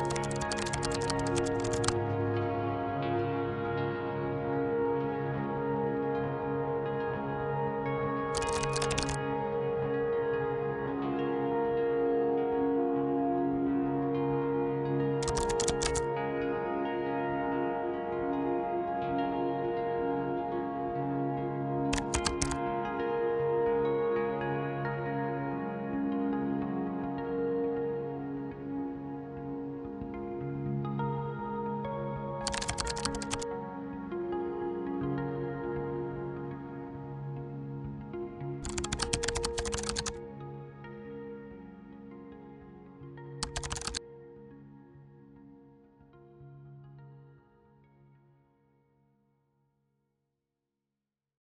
you